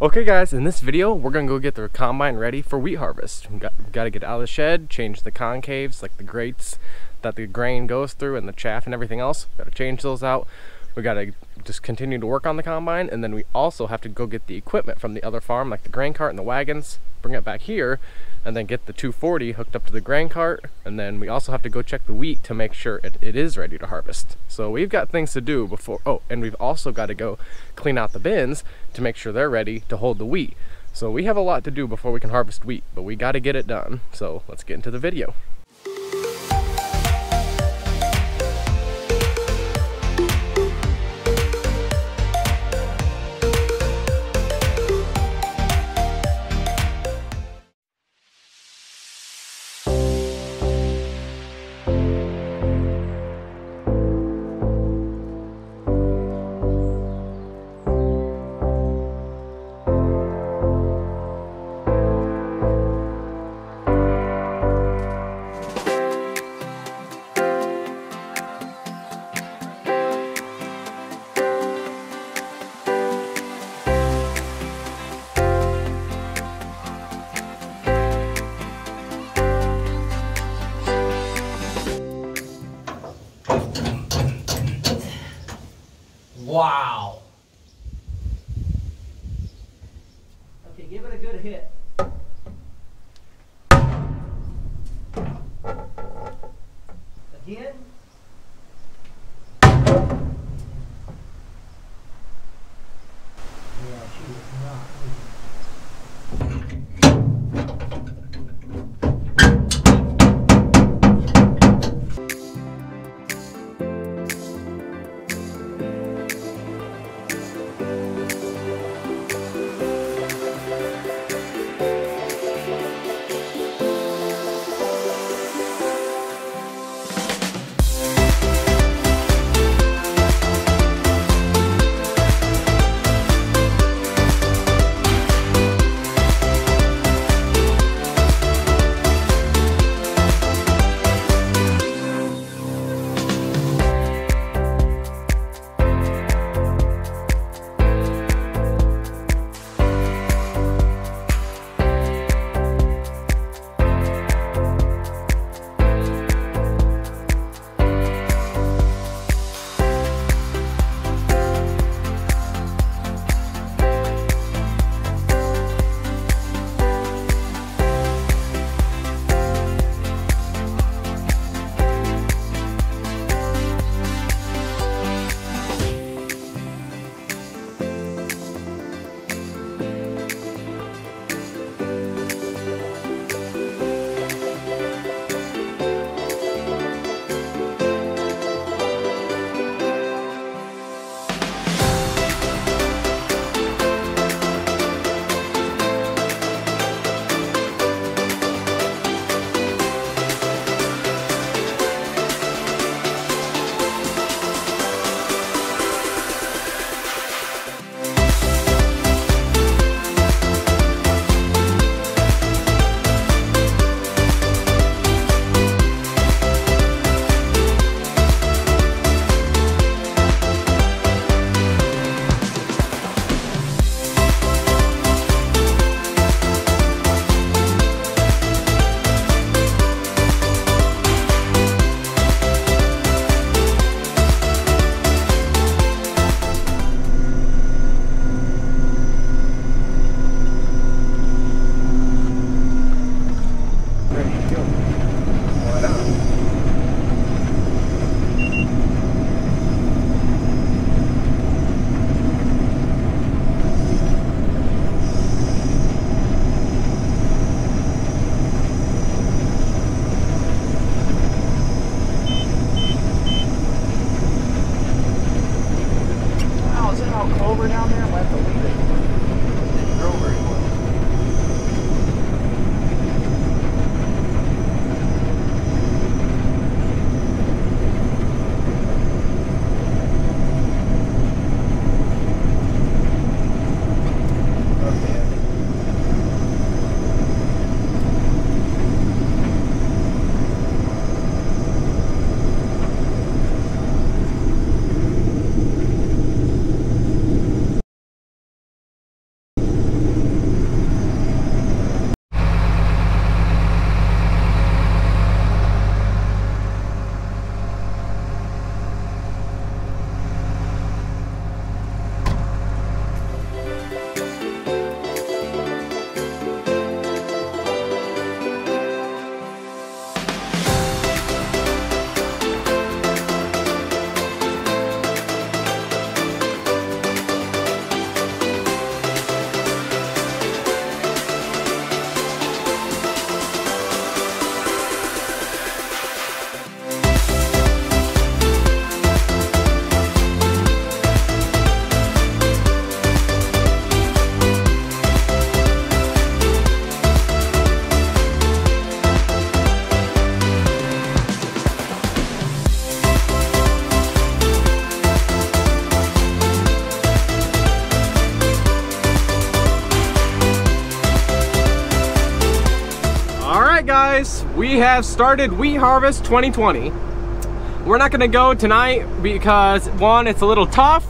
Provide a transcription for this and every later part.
Okay guys, in this video, we're gonna go get the combine ready for wheat harvest. We got, we got to get out of the shed, change the concaves, like the grates that the grain goes through and the chaff and everything else. We Got to change those out. We got to just continue to work on the combine and then we also have to go get the equipment from the other farm, like the grain cart and the wagons, bring it back here and then get the 240 hooked up to the grain cart and then we also have to go check the wheat to make sure it, it is ready to harvest. So we've got things to do before oh and we've also got to go clean out the bins to make sure they're ready to hold the wheat. So we have a lot to do before we can harvest wheat but we got to get it done. So let's get into the video Wow. Okay, give it a good hit. Again. Guys, we have started Wheat Harvest 2020. We're not gonna go tonight because one, it's a little tough,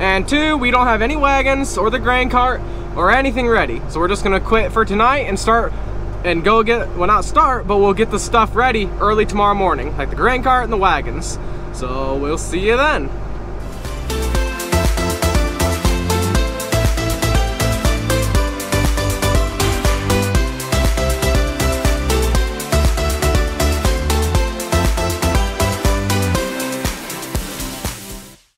and two, we don't have any wagons or the grain cart or anything ready. So we're just gonna quit for tonight and start and go get, well not start, but we'll get the stuff ready early tomorrow morning, like the grain cart and the wagons. So we'll see you then.